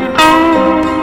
oh, you.